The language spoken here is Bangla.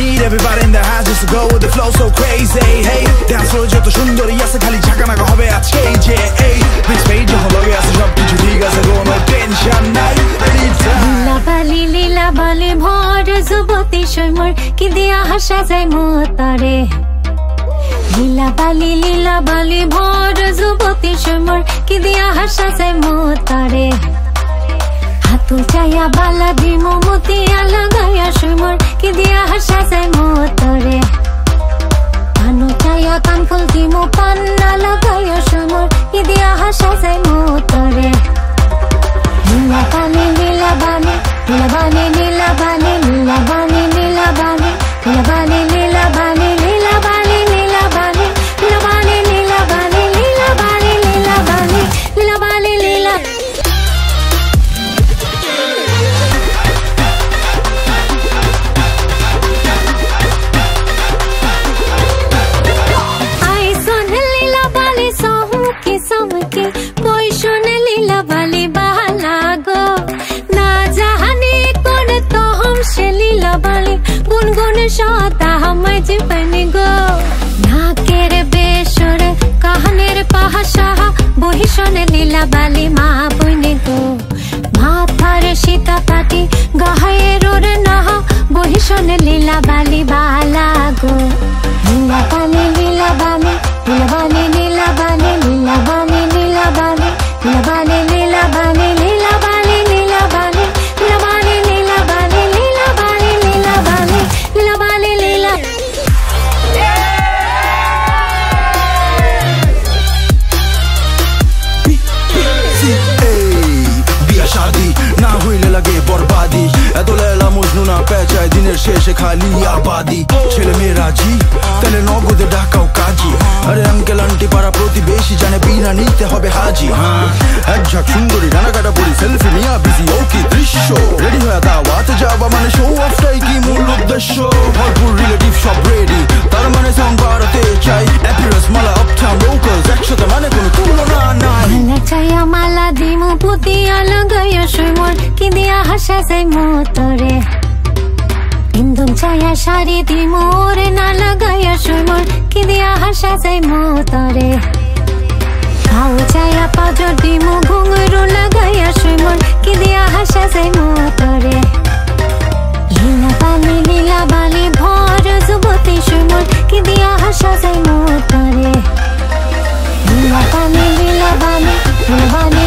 need everybody in the house just to go with the flow, so crazy. Hey dance floor যত সুন্দরী আছে, খালি ঝাঁকানাকা হবে আজকে এই যে এই বিগ স্পেস যখন লগে আছে সব কিছু, ঠিক আছে, কোনো টেনশন নাই। লীলা বালি ভর যুবতী সৈমর, কি দিয়া হাসা যায় মতরে লীলা বালি লীলা বালি, ভর যুবতী সৈমর, কি দিয়া হাসা যায় মতরে হাতুল চাইয়া বালা দিমো মতিয়া Lavane ni লীলা বালি মা বহিষণ লীলা বালি বা দিনের শেষে খালি আবাদি ছেলে মেয়ে রাজি তাহলে নগদে ডাকাও কাজী আরে আঙ্কেল আন্টি পাড়া প্রতিবেশী জানে বিনা নিতে হবে হাজি হ্যাঁ এক ঝাঁক সুন্দরী রানাকাটা পরি সেলফি নিয়া বিজি ও কি দৃশ্য রেডি হয়ে দাওয়াতে যাওয়া মানে শো অফটাই কি মূল উদ্দেশ্য ভরপুর রিলেটিভ সব রেডি তার মানে সাউন্ড বাড়াতে চাই অ্যাপিয়ারেন্স মালা আপটাউন লোকালস একসাথে মানে কোনো তুলনা নাই চাইয়া মালা দিমু পুতিয়া লাগাইয়া সুমর কি দিয়া হাসা ইন্দুম চাইয়া শাড়ি দি মোর না লাগাইয়া সুমোর কি দিয়া হাসা যায় মোতরে। খাও চাইয়া পাজর দি মো ঘুঙরু লাগাইয়া সুমোর কি দিয়া হাসা যাই মোতরে। লীলা বালি লীলা বালি, ভর যুবতী সুমোর কি দিয়া হাসা যায় মোতরে। লীলা বালি লীলা বালি ফুল বালি